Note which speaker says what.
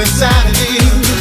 Speaker 1: insanity.